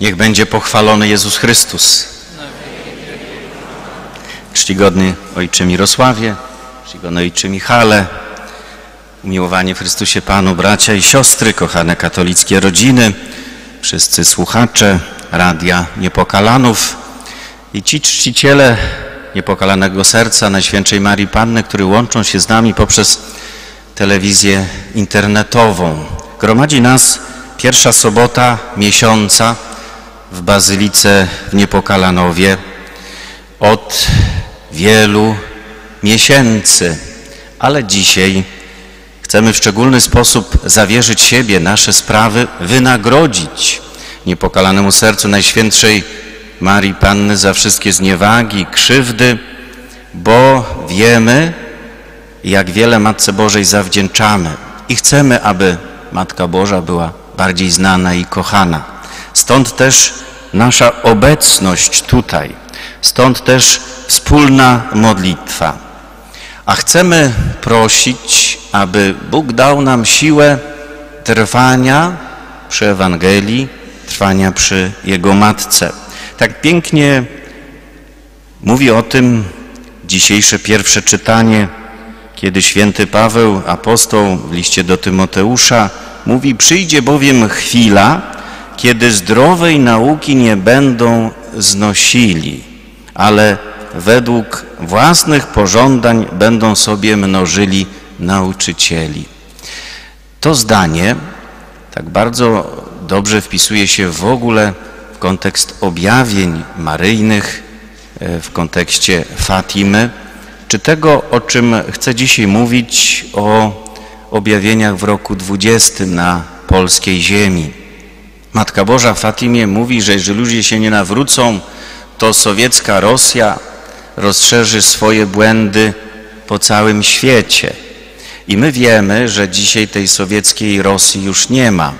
Niech będzie pochwalony Jezus Chrystus. Czcigodny Ojcze Mirosławie, czcigodny Ojcze Michale, umiłowani w Chrystusie Panu bracia i siostry, kochane katolickie rodziny, wszyscy słuchacze Radia Niepokalanów i ci czciciele Niepokalanego Serca Najświętszej Marii Panny, którzy łączą się z nami poprzez telewizję internetową. Gromadzi nas pierwsza sobota miesiąca w Bazylice w Niepokalanowie od wielu miesięcy, ale dzisiaj chcemy w szczególny sposób zawierzyć siebie, nasze sprawy, wynagrodzić niepokalanemu sercu Najświętszej Marii Panny za wszystkie zniewagi, krzywdy, bo wiemy, jak wiele Matce Bożej zawdzięczamy i chcemy, aby Matka Boża była bardziej znana i kochana. Stąd też nasza obecność tutaj, stąd też wspólna modlitwa. A chcemy prosić, aby Bóg dał nam siłę trwania przy Ewangelii, trwania przy Jego Matce. Tak pięknie mówi o tym dzisiejsze pierwsze czytanie, kiedy święty Paweł, apostoł w liście do Tymoteusza, mówi: Przyjdzie bowiem chwila, kiedy zdrowej nauki nie będą znosili, ale według własnych pożądań będą sobie mnożyli nauczycieli. To zdanie tak bardzo dobrze wpisuje się w ogóle w kontekst objawień maryjnych, w kontekście Fatimy, czy tego, o czym chcę dzisiaj mówić, o objawieniach w roku 20 na polskiej ziemi. Matka Boża w Fatimie mówi, że jeżeli ludzie się nie nawrócą, to sowiecka Rosja rozszerzy swoje błędy po całym świecie. I my wiemy, że dzisiaj tej sowieckiej Rosji już nie ma,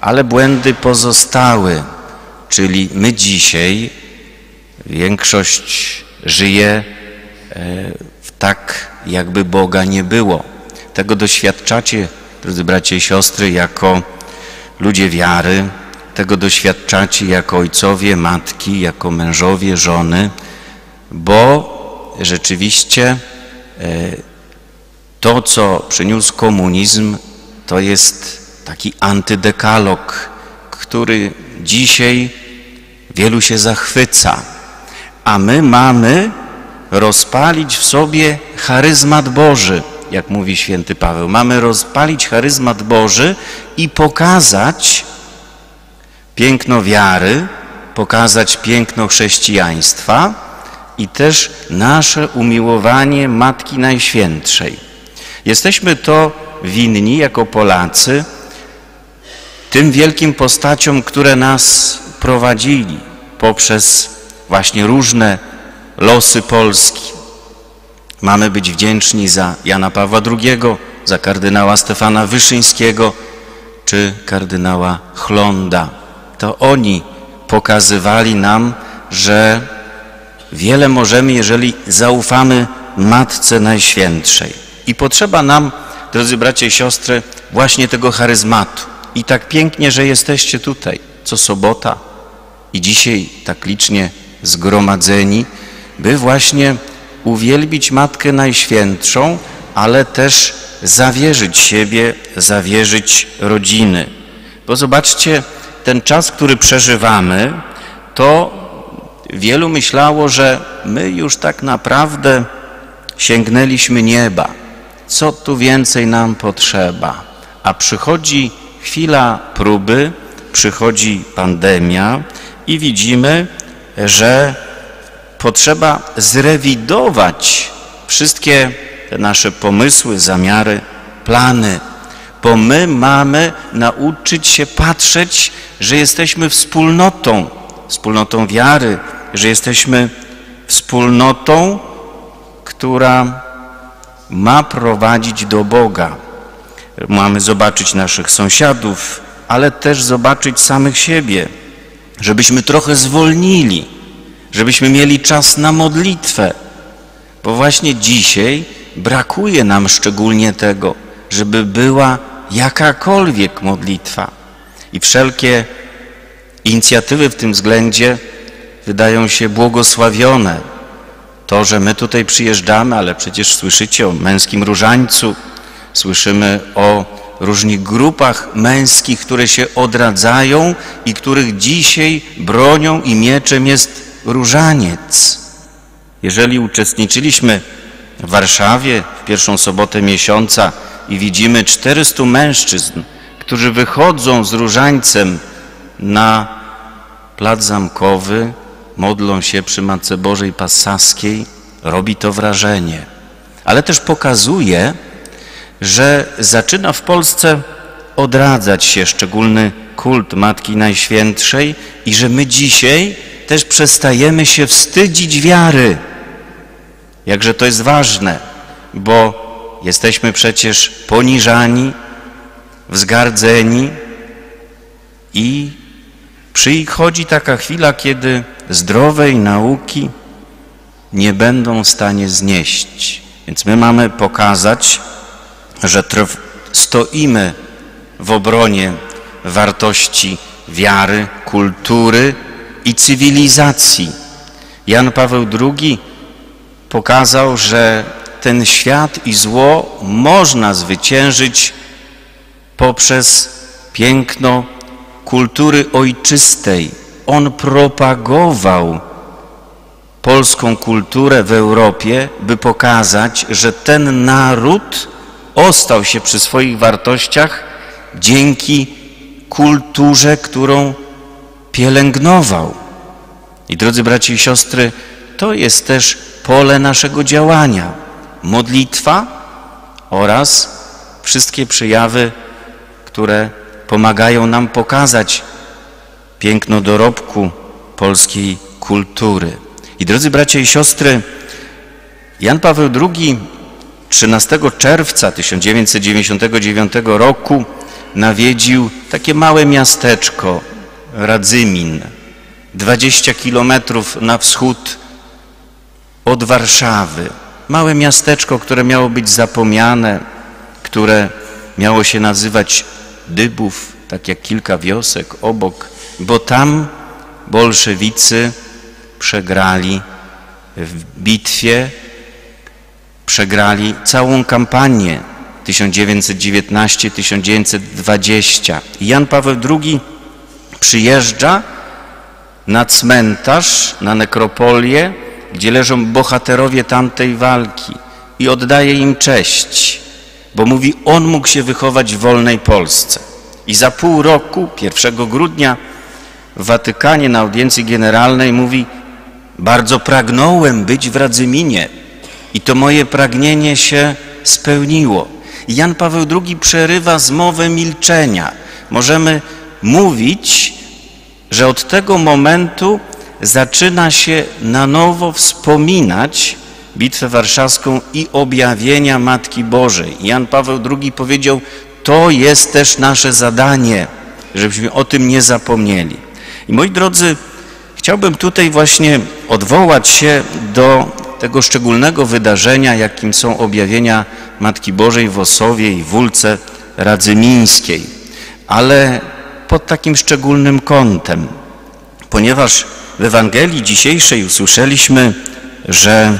ale błędy pozostały, czyli my dzisiaj, większość żyje w tak, jakby Boga nie było. Tego doświadczacie, drodzy bracia i siostry, jako ludzie wiary, tego doświadczacie jako ojcowie, matki, jako mężowie, żony, bo rzeczywiście to, co przyniósł komunizm, to jest taki antydekalog, który dzisiaj wielu się zachwyca, a my mamy rozpalić w sobie charyzmat Boży, jak mówi święty Paweł. Mamy rozpalić charyzmat Boży i pokazać piękno wiary, pokazać piękno chrześcijaństwa i też nasze umiłowanie Matki Najświętszej. Jesteśmy to winni jako Polacy tym wielkim postaciom, które nas prowadzili poprzez właśnie różne losy Polski. Mamy być wdzięczni za Jana Pawła II, za kardynała Stefana Wyszyńskiego czy kardynała Chlonda. To oni pokazywali nam, że wiele możemy, jeżeli zaufamy Matce Najświętszej. I potrzeba nam, drodzy bracia i siostry, właśnie tego charyzmatu. I tak pięknie, że jesteście tutaj co sobota i dzisiaj tak licznie zgromadzeni, by właśnie uwielbić Matkę Najświętszą, ale też zawierzyć siebie, zawierzyć rodziny. Bo zobaczcie, ten czas, który przeżywamy, to wielu myślało, że my już tak naprawdę sięgnęliśmy nieba. Co tu więcej nam potrzeba? A przychodzi chwila próby, przychodzi pandemia i widzimy, że potrzeba zrewidować wszystkie te nasze pomysły, zamiary, plany, bo my mamy nauczyć się patrzeć, że jesteśmy wspólnotą, wspólnotą wiary, że jesteśmy wspólnotą, która ma prowadzić do Boga. Mamy zobaczyć naszych sąsiadów, ale też zobaczyć samych siebie, żebyśmy trochę zwolnili, żebyśmy mieli czas na modlitwę, bo właśnie dzisiaj brakuje nam szczególnie tego, żeby była jakakolwiek modlitwa i wszelkie Inicjatywy w tym względzie wydają się błogosławione. To, że my tutaj przyjeżdżamy, ale przecież słyszycie o męskim różańcu, słyszymy o różnych grupach męskich, które się odradzają i których dzisiaj bronią i mieczem jest różaniec. Jeżeli uczestniczyliśmy w Warszawie w pierwszą sobotę miesiąca i widzimy 400 mężczyzn, którzy wychodzą z różańcem na plac zamkowy, modlą się przy Matce Bożej Passaskiej, robi to wrażenie. Ale też pokazuje, że zaczyna w Polsce odradzać się szczególny kult Matki Najświętszej i że my dzisiaj też przestajemy się wstydzić wiary. Jakże to jest ważne, bo jesteśmy przecież poniżani, wzgardzeni i przychodzi taka chwila, kiedy zdrowej nauki nie będą w stanie znieść. Więc my mamy pokazać, że stoimy w obronie wartości wiary, kultury i cywilizacji. Jan Paweł II pokazał, że ten świat i zło można zwyciężyć poprzez piękno kultury ojczystej. On propagował polską kulturę w Europie, by pokazać, że ten naród ostał się przy swoich wartościach dzięki kulturze, którą pielęgnował. I drodzy bracia i siostry, to jest też pole naszego działania. Modlitwa oraz wszystkie przejawy, które pomagają nam pokazać piękno dorobku polskiej kultury. I drodzy bracia i siostry, Jan Paweł II 13 czerwca 1999 roku nawiedził takie małe miasteczko Radzymin, 20 kilometrów na wschód od Warszawy. Małe miasteczko, które miało być zapomniane, które miało się nazywać Dybów, tak jak kilka wiosek obok, bo tam bolszewicy przegrali w bitwie, przegrali całą kampanię 1919-1920. Jan Paweł II przyjeżdża na cmentarz, na nekropolię, gdzie leżą bohaterowie tamtej walki i oddaje im cześć, bo mówi, on mógł się wychować w wolnej Polsce. I za pół roku, 1 grudnia, w Watykanie na audiencji generalnej mówi, bardzo pragnąłem być w Radzyminie i to moje pragnienie się spełniło. Jan Paweł II przerywa zmowę milczenia. Możemy mówić, że od tego momentu zaczyna się na nowo wspominać Bitwę Warszawską i objawienia Matki Bożej. Jan Paweł II powiedział, to jest też nasze zadanie, żebyśmy o tym nie zapomnieli. I moi drodzy, chciałbym tutaj właśnie odwołać się do tego szczególnego wydarzenia, jakim są objawienia Matki Bożej w Osowie i Wólce Radzymińskiej, ale pod takim szczególnym kątem, ponieważ w Ewangelii dzisiejszej usłyszeliśmy, że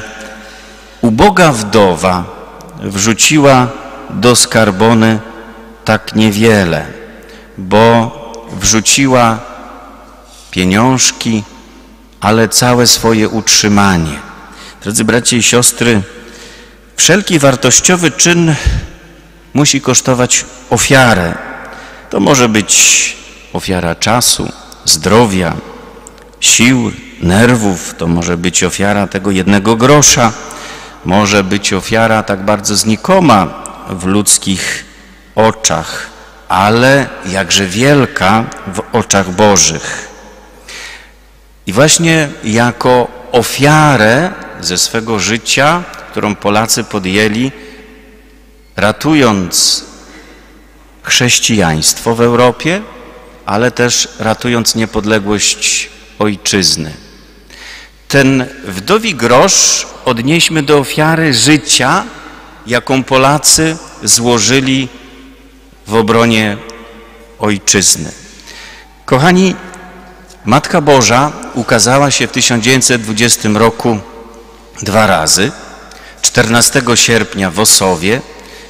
uboga wdowa wrzuciła do skarbony tak niewiele, bo wrzuciła pieniążki, ale całe swoje utrzymanie. Drodzy bracia i siostry, wszelki wartościowy czyn musi kosztować ofiarę. To może być ofiara czasu, zdrowia, sił, nerwów, to może być ofiara tego jednego grosza, może być ofiara tak bardzo znikoma w ludzkich oczach, ale jakże wielka w oczach Bożych. I właśnie jako ofiarę ze swego życia, którą Polacy podjęli, ratując chrześcijaństwo w Europie, ale też ratując niepodległość ojczyzny. Ten wdowi grosz odnieśmy do ofiary życia, jaką Polacy złożyli w obronie ojczyzny. Kochani, Matka Boża ukazała się w 1920 roku dwa razy. 14 sierpnia w Osowie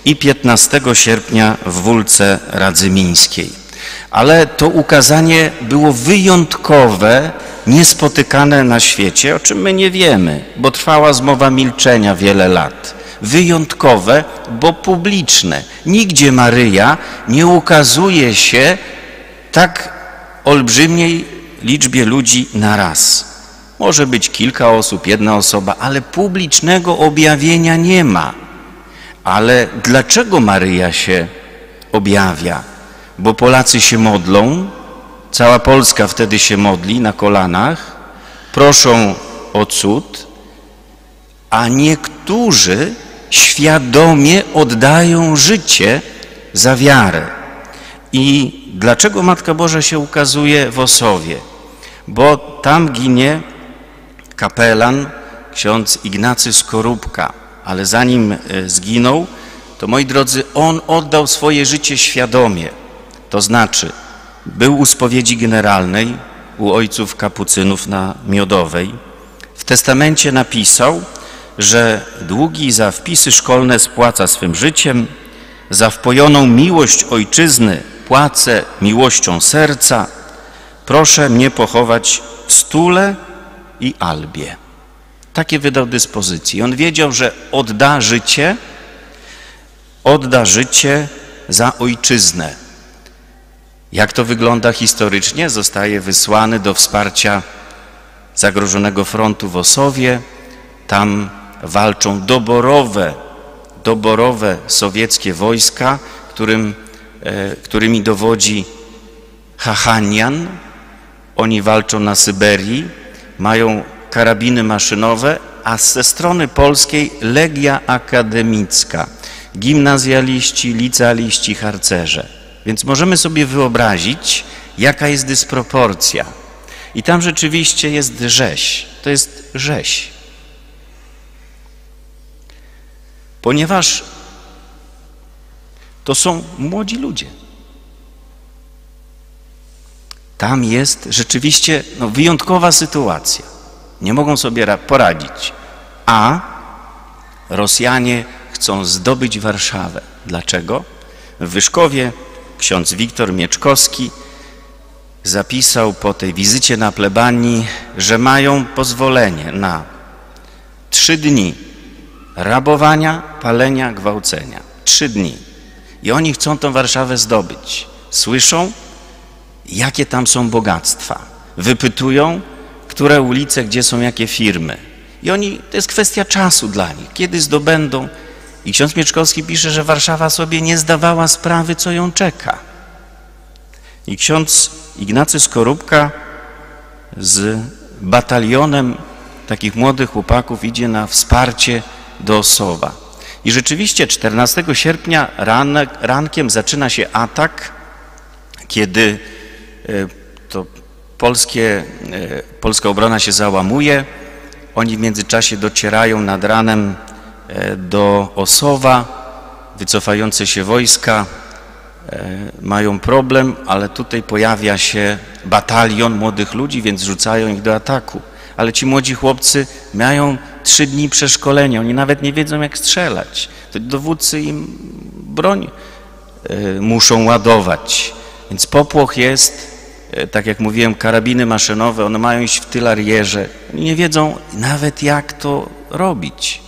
i 15 sierpnia w Wólce Radzymińskiej. Ale to ukazanie było wyjątkowe, niespotykane na świecie, o czym my nie wiemy, bo trwała zmowa milczenia wiele lat. Wyjątkowe, bo publiczne. Nigdzie Maryja nie ukazuje się tak olbrzymiej liczbie ludzi na raz. Może być kilka osób, jedna osoba, ale publicznego objawienia nie ma. Ale dlaczego Maryja się objawia? Bo Polacy się modlą, cała Polska wtedy się modli na kolanach, proszą o cud, a niektórzy świadomie oddają życie za wiarę. I dlaczego Matka Boża się ukazuje w Osowie? Bo tam ginie kapelan, ksiądz Ignacy Skorupka, ale zanim e, zginął, to moi drodzy, on oddał swoje życie świadomie. To znaczy, był u spowiedzi generalnej u ojców kapucynów na Miodowej. W testamencie napisał, że długi za wpisy szkolne spłaca swym życiem, za wpojoną miłość ojczyzny płacę miłością serca, proszę mnie pochować w stule i Albie. Takie wydał dyspozycje. On wiedział, że odda życie, odda życie za ojczyznę. Jak to wygląda historycznie? Zostaje wysłany do wsparcia zagrożonego frontu w Osowie. Tam walczą doborowe, doborowe sowieckie wojska, którym, e, którymi dowodzi Hachanian. Oni walczą na Syberii mają karabiny maszynowe, a ze strony polskiej Legia Akademicka, gimnazjaliści, licealiści, harcerze. Więc możemy sobie wyobrazić, jaka jest dysproporcja. I tam rzeczywiście jest rzeź. To jest rzeź. Ponieważ to są młodzi ludzie. Tam jest rzeczywiście no, wyjątkowa sytuacja. Nie mogą sobie poradzić. A Rosjanie chcą zdobyć Warszawę. Dlaczego? W Wyszkowie ksiądz Wiktor Mieczkowski zapisał po tej wizycie na plebanii, że mają pozwolenie na trzy dni rabowania, palenia, gwałcenia. Trzy dni. I oni chcą tą Warszawę zdobyć. Słyszą, jakie tam są bogactwa. Wypytują, które ulice, gdzie są jakie firmy. I oni, to jest kwestia czasu dla nich, kiedy zdobędą. I ksiądz Mieczkowski pisze, że Warszawa sobie nie zdawała sprawy, co ją czeka. I ksiądz Ignacy Skorupka z batalionem takich młodych chłopaków idzie na wsparcie do Osowa. I rzeczywiście 14 sierpnia rankiem zaczyna się atak, kiedy E, to polskie, e, polska obrona się załamuje. Oni w międzyczasie docierają nad ranem do Osowa, wycofające się wojska mają problem, ale tutaj pojawia się batalion młodych ludzi, więc rzucają ich do ataku. Ale ci młodzi chłopcy mają trzy dni przeszkolenia, oni nawet nie wiedzą jak strzelać. To dowódcy im broń muszą ładować. Więc popłoch jest E, tak jak mówiłem, karabiny maszynowe, one mają iść w tylarierze. Nie wiedzą nawet jak to robić.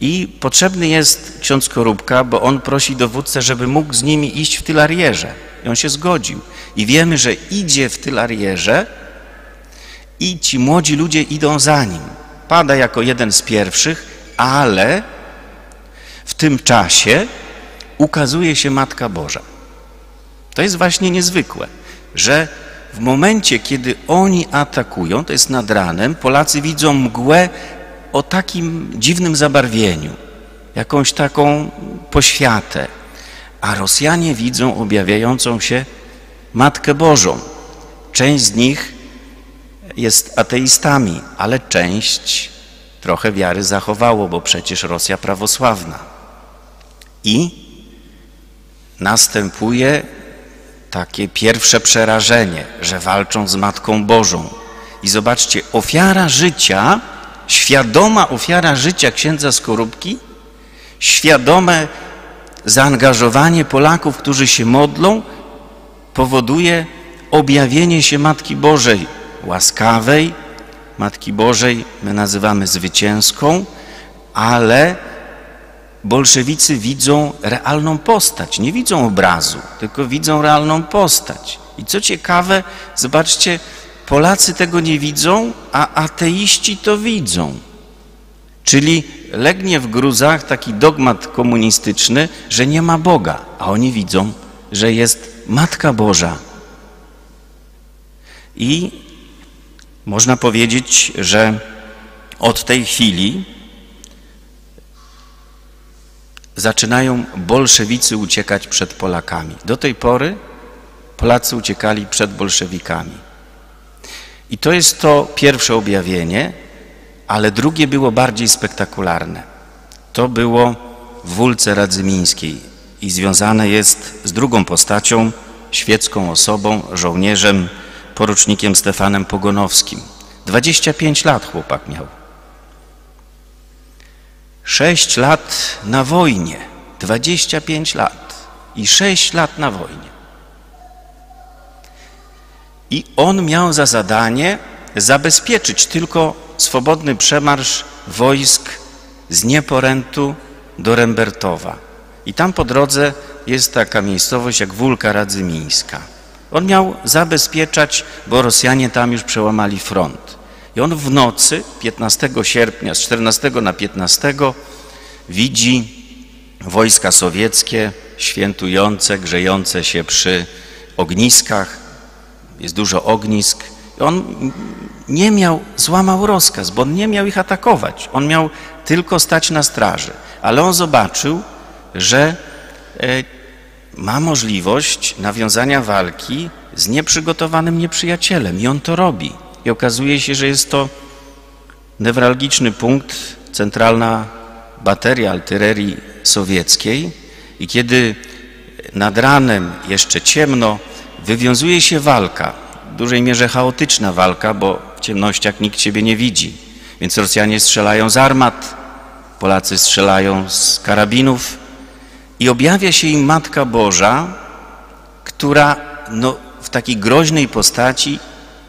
I potrzebny jest ksiądz Korubka, bo on prosi dowódcę, żeby mógł z nimi iść w tylarierze. I on się zgodził. I wiemy, że idzie w tylarierze i ci młodzi ludzie idą za nim. Pada jako jeden z pierwszych, ale w tym czasie ukazuje się Matka Boża. To jest właśnie niezwykłe, że w momencie, kiedy oni atakują, to jest nad ranem, Polacy widzą mgłę o takim dziwnym zabarwieniu, jakąś taką poświatę, a Rosjanie widzą objawiającą się Matkę Bożą. Część z nich jest ateistami, ale część trochę wiary zachowało, bo przecież Rosja prawosławna. I następuje takie pierwsze przerażenie, że walczą z Matką Bożą. I zobaczcie, ofiara życia, świadoma ofiara życia księdza Skorupki, świadome zaangażowanie Polaków, którzy się modlą, powoduje objawienie się Matki Bożej, łaskawej, Matki Bożej my nazywamy zwycięską, ale bolszewicy widzą realną postać, nie widzą obrazu, tylko widzą realną postać. I co ciekawe, zobaczcie, Polacy tego nie widzą, a ateiści to widzą. Czyli legnie w gruzach taki dogmat komunistyczny, że nie ma Boga, a oni widzą, że jest Matka Boża. I można powiedzieć, że od tej chwili zaczynają bolszewicy uciekać przed Polakami. Do tej pory Polacy uciekali przed bolszewikami. I to jest to pierwsze objawienie, ale drugie było bardziej spektakularne. To było w Wólce Radzymińskiej i związane jest z drugą postacią, świecką osobą, żołnierzem, porucznikiem Stefanem Pogonowskim. 25 lat chłopak miał. Sześć lat na wojnie, 25 lat i sześć lat na wojnie. I on miał za zadanie zabezpieczyć tylko swobodny przemarsz wojsk z Nieporętu do Rembertowa. I tam po drodze jest taka miejscowość jak Wólka Radzymińska. On miał zabezpieczać, bo Rosjanie tam już przełamali front. I on w nocy 15 sierpnia, z 14 na 15 widzi wojska sowieckie świętujące, grzejące się przy ogniskach. Jest dużo ognisk. On nie miał, złamał rozkaz, bo on nie miał ich atakować. On miał tylko stać na straży. Ale on zobaczył, że e, ma możliwość nawiązania walki z nieprzygotowanym nieprzyjacielem i on to robi. I okazuje się, że jest to newralgiczny punkt, centralna bateria artylerii sowieckiej i kiedy nad ranem jeszcze ciemno, wywiązuje się walka, w dużej mierze chaotyczna walka, bo w ciemnościach nikt Ciebie nie widzi. Więc Rosjanie strzelają z armat, Polacy strzelają z karabinów i objawia się im Matka Boża, która no, w takiej groźnej postaci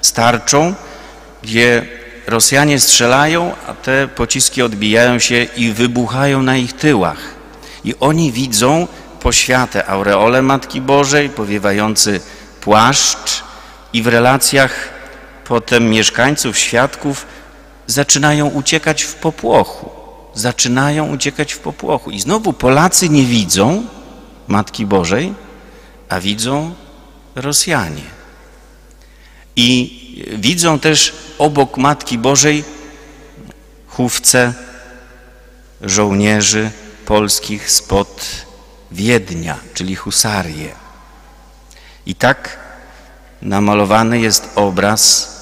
starczą, gdzie Rosjanie strzelają, a te pociski odbijają się i wybuchają na ich tyłach. I oni widzą poświatę, aureole Matki Bożej, powiewający płaszcz i w relacjach potem mieszkańców, świadków zaczynają uciekać w popłochu. Zaczynają uciekać w popłochu. I znowu Polacy nie widzą Matki Bożej, a widzą Rosjanie. I widzą też obok Matki Bożej chówce żołnierzy polskich spod Wiednia, czyli husarię. I tak namalowany jest obraz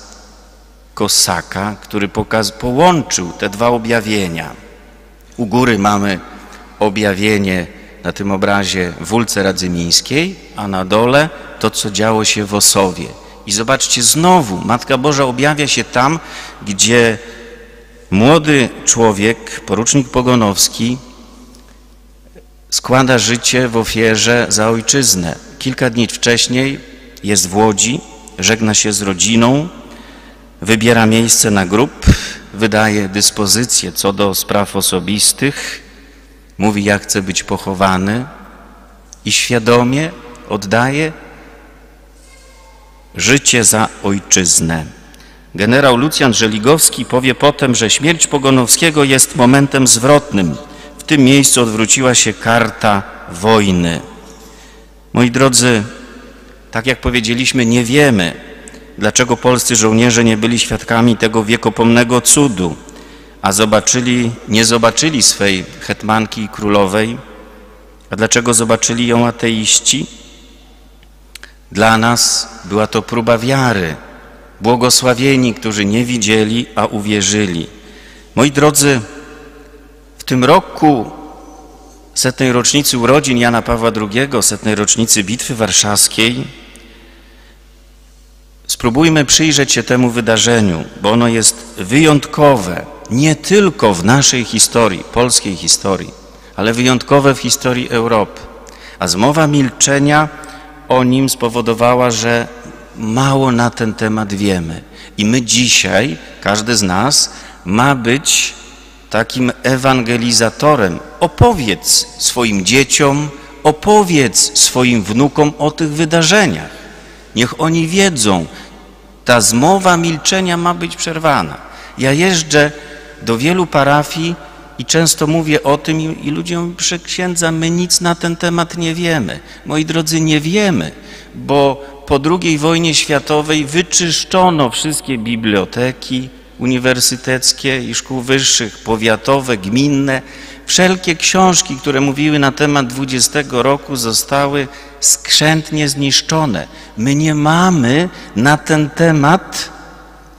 Kosaka, który pokaz, połączył te dwa objawienia. U góry mamy objawienie na tym obrazie Wólce Radzymińskiej, a na dole to, co działo się w Osowie. I zobaczcie, znowu Matka Boża objawia się tam, gdzie młody człowiek, porucznik Pogonowski, składa życie w ofierze za ojczyznę. Kilka dni wcześniej jest w Łodzi, żegna się z rodziną, wybiera miejsce na grób, wydaje dyspozycje co do spraw osobistych, mówi jak chce być pochowany i świadomie oddaje życie za ojczyznę. Generał Lucjan Żeligowski powie potem, że śmierć Pogonowskiego jest momentem zwrotnym. W tym miejscu odwróciła się karta wojny. Moi drodzy, tak jak powiedzieliśmy, nie wiemy, dlaczego polscy żołnierze nie byli świadkami tego wiekopomnego cudu, a zobaczyli, nie zobaczyli swej hetmanki królowej. A dlaczego zobaczyli ją ateiści? Dla nas była to próba wiary. Błogosławieni, którzy nie widzieli, a uwierzyli. Moi drodzy, w tym roku setnej rocznicy urodzin Jana Pawła II, setnej rocznicy Bitwy Warszawskiej, Spróbujmy przyjrzeć się temu wydarzeniu, bo ono jest wyjątkowe nie tylko w naszej historii, polskiej historii, ale wyjątkowe w historii Europy. A zmowa milczenia o nim spowodowała, że mało na ten temat wiemy. I my dzisiaj, każdy z nas, ma być takim ewangelizatorem. Opowiedz swoim dzieciom, opowiedz swoim wnukom o tych wydarzeniach. Niech oni wiedzą, ta zmowa milczenia ma być przerwana. Ja jeżdżę do wielu parafii i często mówię o tym i, i ludzie mówią, księdza, my nic na ten temat nie wiemy. Moi drodzy, nie wiemy, bo po II wojnie światowej wyczyszczono wszystkie biblioteki uniwersyteckie i szkół wyższych, powiatowe, gminne. Wszelkie książki, które mówiły na temat XX roku zostały skrzętnie zniszczone. My nie mamy na ten temat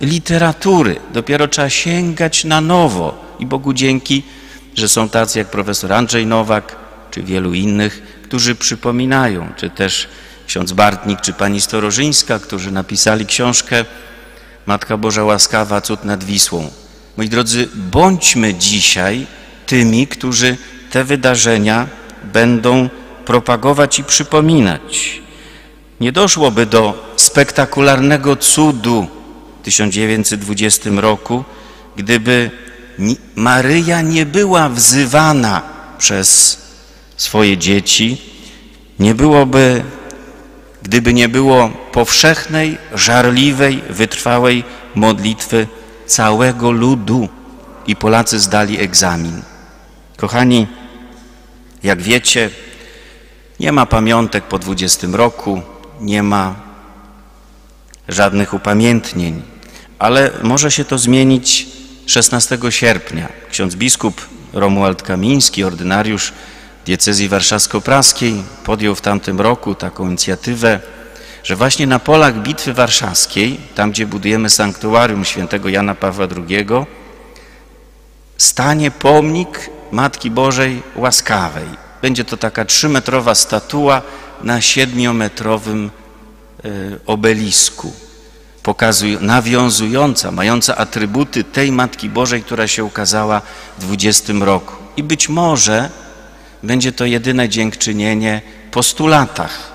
literatury. Dopiero trzeba sięgać na nowo. I Bogu dzięki, że są tacy jak profesor Andrzej Nowak, czy wielu innych, którzy przypominają, czy też ksiądz Bartnik, czy pani Storożyńska, którzy napisali książkę Matka Boża Łaskawa, Cud nad Wisłą. Moi drodzy, bądźmy dzisiaj tymi, którzy te wydarzenia będą propagować i przypominać. Nie doszłoby do spektakularnego cudu w 1920 roku, gdyby Maryja nie była wzywana przez swoje dzieci, nie byłoby, gdyby nie było powszechnej, żarliwej, wytrwałej modlitwy całego ludu i Polacy zdali egzamin. Kochani, jak wiecie, nie ma pamiątek po 20 roku, nie ma żadnych upamiętnień, ale może się to zmienić 16 sierpnia. Ksiądz biskup Romuald Kamiński, ordynariusz diecezji warszawsko-praskiej, podjął w tamtym roku taką inicjatywę, że właśnie na polach Bitwy Warszawskiej, tam gdzie budujemy sanktuarium świętego Jana Pawła II, stanie pomnik Matki Bożej Łaskawej. Będzie to taka trzymetrowa statua na siedmiometrowym e, obelisku, pokazuj, nawiązująca, mająca atrybuty tej Matki Bożej, która się ukazała w 20 roku. I być może będzie to jedyne dziękczynienie po stu latach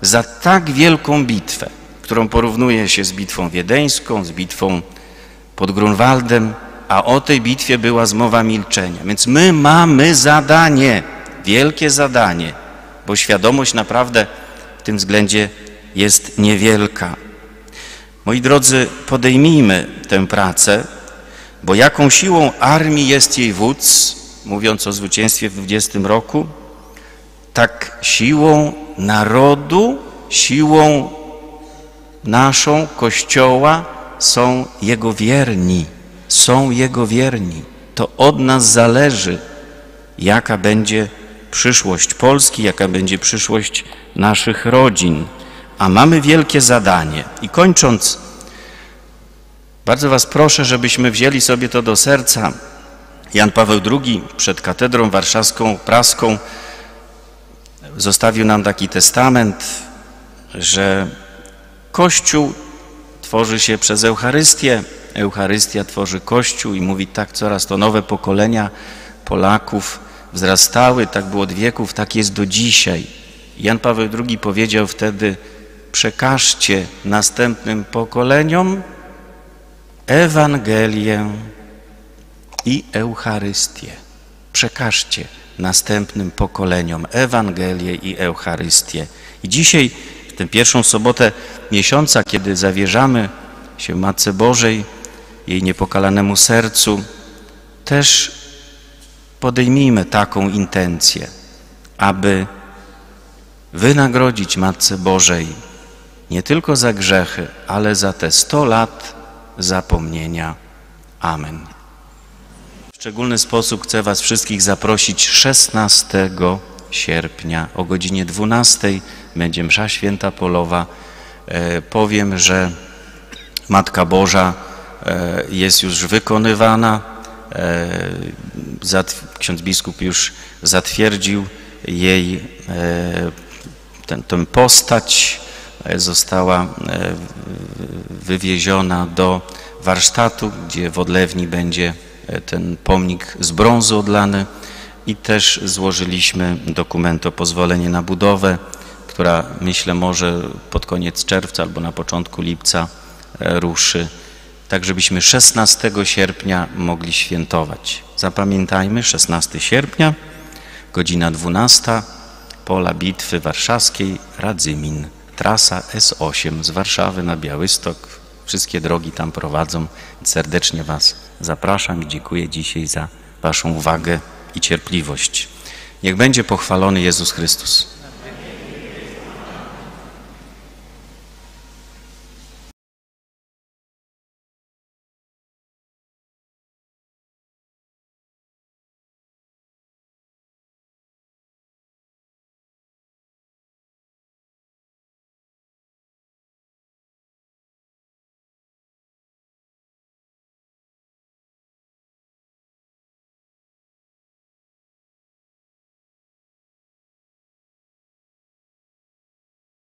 za tak wielką bitwę, którą porównuje się z bitwą wiedeńską, z bitwą pod Grunwaldem, a o tej bitwie była zmowa milczenia. Więc my mamy zadanie, wielkie zadanie, bo świadomość naprawdę w tym względzie jest niewielka. Moi drodzy, podejmijmy tę pracę, bo jaką siłą armii jest jej wódz, mówiąc o zwycięstwie w 20 roku, tak siłą narodu, siłą naszą, Kościoła są Jego wierni, są Jego wierni. To od nas zależy, jaka będzie przyszłość Polski, jaka będzie przyszłość naszych rodzin. A mamy wielkie zadanie. I kończąc, bardzo Was proszę, żebyśmy wzięli sobie to do serca. Jan Paweł II przed katedrą warszawską, praską zostawił nam taki testament, że Kościół tworzy się przez Eucharystię, Eucharystia tworzy Kościół i mówi tak coraz to nowe pokolenia Polaków wzrastały, tak było od wieków, tak jest do dzisiaj. Jan Paweł II powiedział wtedy, przekażcie następnym pokoleniom Ewangelię i Eucharystię. Przekażcie następnym pokoleniom Ewangelię i Eucharystię. I dzisiaj, w tę pierwszą sobotę miesiąca, kiedy zawierzamy się Matce Bożej, jej niepokalanemu sercu, też podejmijmy taką intencję, aby wynagrodzić Matce Bożej nie tylko za grzechy, ale za te sto lat zapomnienia. Amen. Szczególny sposób chcę Was wszystkich zaprosić 16 sierpnia o godzinie 12 będzie msza święta polowa. E, powiem, że Matka Boża e, jest już wykonywana. E, ksiądz biskup już zatwierdził jej tę postać została wywieziona do warsztatu, gdzie w odlewni będzie ten pomnik z brązu odlany i też złożyliśmy dokument o pozwolenie na budowę, która myślę może pod koniec czerwca albo na początku lipca ruszy, tak żebyśmy 16 sierpnia mogli świętować. Zapamiętajmy, 16 sierpnia, godzina 12, pola bitwy warszawskiej, Radzymin, trasa S8 z Warszawy na Białystok. Wszystkie drogi tam prowadzą. Serdecznie Was zapraszam i dziękuję dzisiaj za Waszą uwagę i cierpliwość. Niech będzie pochwalony Jezus Chrystus.